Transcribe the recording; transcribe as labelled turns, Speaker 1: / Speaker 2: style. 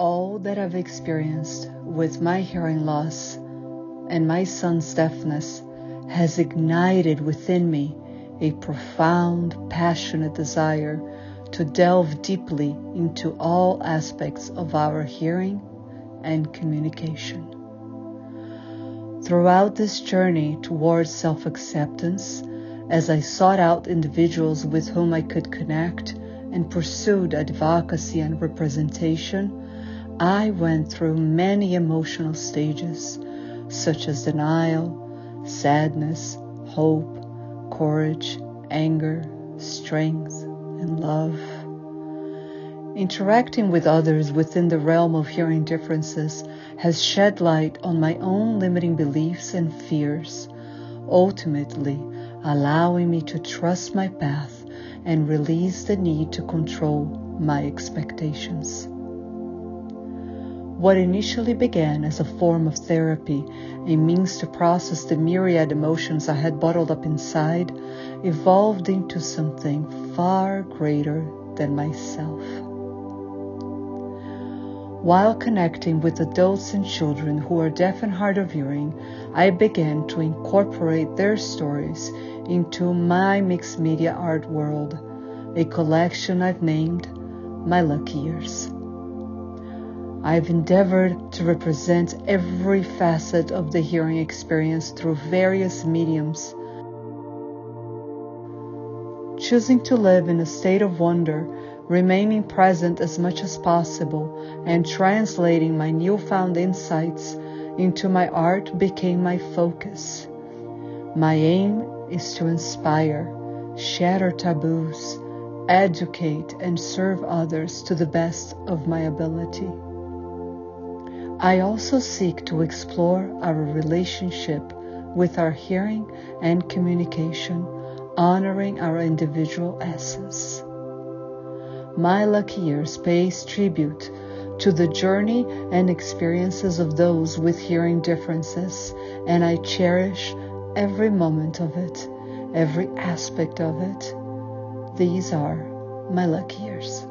Speaker 1: all that I've experienced with my hearing loss and my son's deafness has ignited within me a profound, passionate desire to delve deeply into all aspects of our hearing and communication. Throughout this journey towards self acceptance, as I sought out individuals with whom I could connect and pursued advocacy and representation, I went through many emotional stages, such as denial, sadness, hope, courage, anger, strength, and love. Interacting with others within the realm of hearing differences has shed light on my own limiting beliefs and fears, ultimately allowing me to trust my path and release the need to control my expectations. What initially began as a form of therapy, a means to process the myriad emotions I had bottled up inside, evolved into something far greater than myself. While connecting with adults and children who are deaf and hard of hearing, I began to incorporate their stories into my mixed media art world, a collection I've named MyLuckyEars. I've endeavored to represent every facet of the hearing experience through various mediums. Choosing to live in a state of wonder, remaining present as much as possible, and translating my newfound insights into my art became my focus. My aim is to inspire, shatter taboos, educate, and serve others to the best of my ability. I also seek to explore our relationship with our hearing and communication, honoring our individual essence. MyLuckyEars pays tribute to the journey and experiences of those with hearing differences, and I cherish every moment of it, every aspect of it. These are my lucky years.